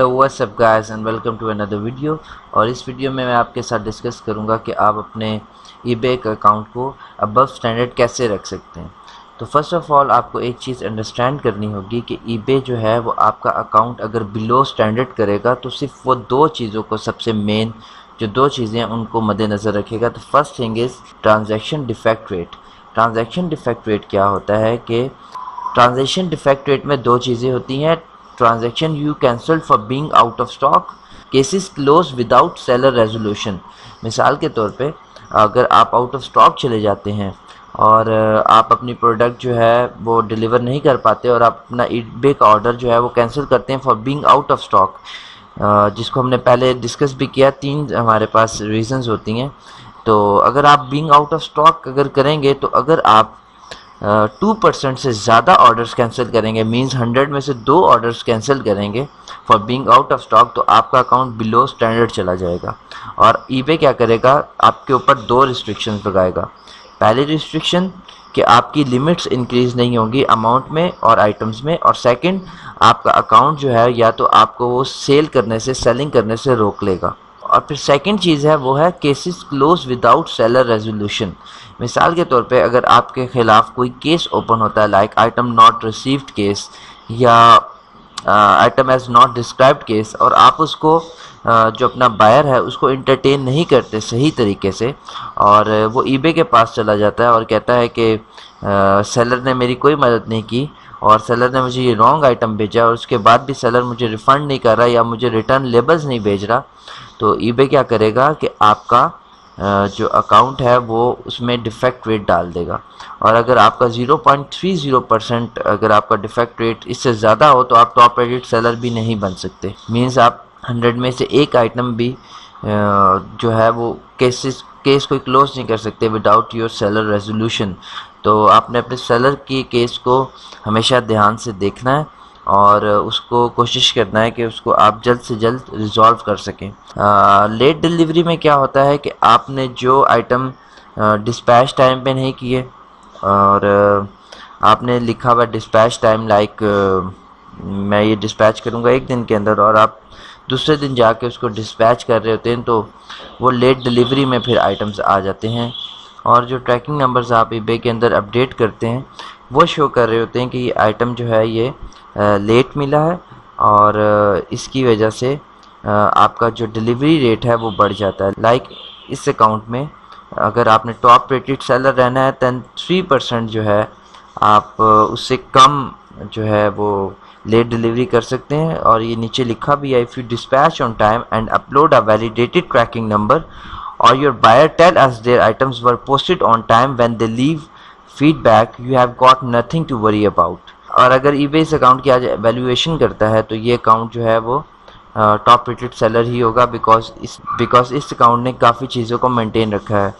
Hello whatsapp guys and welcome to another video और इस video में मैं आपके साथ डिस्कस करूँगा कि आप अपने ईबे अकाउंट को अबव स्टैंडर्ड कैसे रख सकते हैं। तो फ़र्स्ट ऑफ़ ऑल आपको एक चीज़ अंडरस्टैंड करनी होगी कि ईबे जो है, वो आपका अकाउंट अगर बिलो स्टैंडर्ड करेगा तो सिर्फ़ वो दो चीज़ों को सबसे मेन जो दो चीज़ें उनको मद्देनज़र रखेगा। तो first thing is transaction defect rate transaction defect rate क्या होता है कि ट्रांजेक्शन डिफेक्ट रेट में दो चीज़ें होती हैं transaction, you cancelled for being out of stock. Cases closed without seller resolution. मिसाल के तौर पे, अगर आप आउट ऑफ़ स्टॉक चले जाते हैं और आप अपनी प्रोडक्ट जो है वो डिलीवर नहीं कर पाते और आप अपना ईबे का ऑर्डर जो है वो कैंसिल करते हैं for being out of stock जिसको हमने पहले डिस्कस भी किया, तीन हमारे पास रीजंस होती हैं। तो अगर आप बीइंग आउट ऑफ़ स्टॉक अगर करेंगे तो अगर आप टू परसेंट से ज़्यादा ऑर्डर्स कैंसिल करेंगे मींस हंड्रेड में से दो ऑर्डर्स कैंसिल करेंगे for being out of stock तो आपका अकाउंट बिलो स्टैंडर्ड चला जाएगा। और ईबे क्या करेगा? आपके ऊपर दो रिस्ट्रिक्शन लगाएगा। पहली रिस्ट्रिक्शन कि आपकी लिमिट्स इंक्रीज़ नहीं होंगी अमाउंट में और आइटम्स में, और सेकंड आपका अकाउंट जो है या तो आपको वो सेल करने से सेलिंग करने से रोक लेगा। और फिर सेकंड चीज़ है, वो है cases close without seller resolution मिसाल के तौर पे अगर आपके ख़िलाफ़ कोई केस ओपन होता है like item not received case या item as not described case और आप उसको जो अपना बायर है, उसको इंटरटेन नहीं करते सही तरीके से और वो ईबे के पास चला जाता है और कहता है कि सेलर ने मेरी कोई मदद नहीं की और सेलर ने मुझे ये रॉन्ग आइटम भेजा और उसके बाद भी सेलर मुझे रिफ़ंड नहीं कर रहा या मुझे रिटर्न लेबल्स नहीं भेज रहा तो ईबे क्या करेगा कि आपका जो अकाउंट है, वो उसमें डिफेक्ट रेट डाल देगा। और अगर आपका 0.30 परसेंट अगर आपका डिफेक्ट रेट इससे ज़्यादा हो तो आप टॉप एडिट सेलर भी नहीं बन सकते। मींस आप 100 में से एक आइटम भी जो है वो केसेस केस को क्लोज नहीं कर सकते विदाउट योर सेलर रेजोल्यूशन तो आपने अपने सेलर की केस को हमेशा ध्यान से देखना है और उसको कोशिश करना है कि उसको आप जल्द से जल्द रिजॉल्व कर सकें। लेट डिलीवरी में क्या होता है कि आपने जो आइटम डिस्पैच टाइम पे नहीं किए और आपने लिखा हुआ डिस्पैच टाइम लाइक मैं ये डिस्पैच करूँगा एक दिन के अंदर और आप दूसरे दिन जाके उसको डिस्पैच कर रहे होते हैं तो वो लेट डिलीवरी में फिर आइटम्स आ जाते हैं। और जो ट्रैकिंग नंबर्स आप ईबे के अंदर अपडेट करते हैं, वो शो कर रहे होते हैं कि ये आइटम जो है ये लेट मिला है और इसकी वजह से आपका जो डिलीवरी रेट है वो बढ़ जाता है। लाइक इस अकाउंट में अगर आपने टॉप रेटेड सेलर रहना है दैन थ्री परसेंट जो है आप उससे कम जो है वो लेट डिलीवरी कर सकते हैं और ये नीचे लिखा भी है if you dispatch on time and upload a validated tracking number or your buyer tell us their items were posted on time when they leave feedback you have got nothing to worry about और अगर ई इस account की आज valuation करता है तो ये account जो है वो टॉप रेटेड सेलर ही होगा बिकॉज़ इस बिकॉज़ इस अकाउंट ने काफ़ी चीज़ों को मेंटेन रखा है।